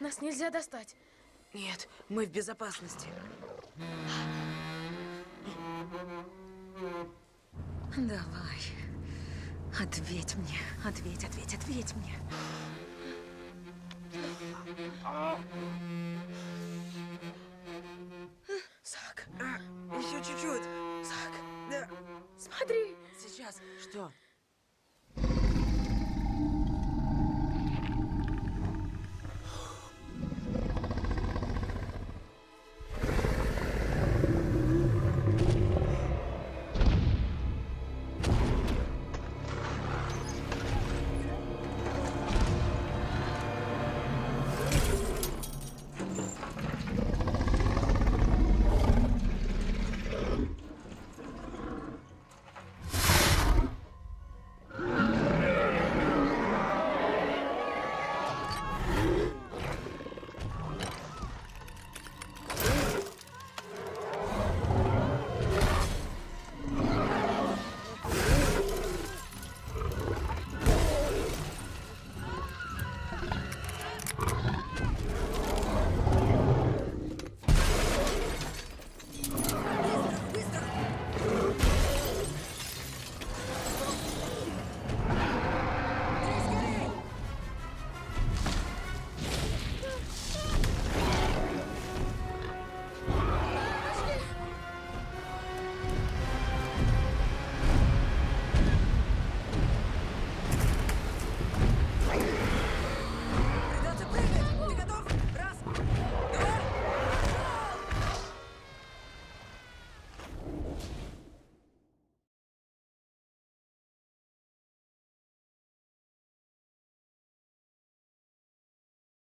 Нас нельзя достать. Нет, мы в безопасности. Давай. Ответь мне. Ответь, ответь, ответь мне. Сак, а, еще чуть-чуть. Сак, да, Смотри, сейчас. Что?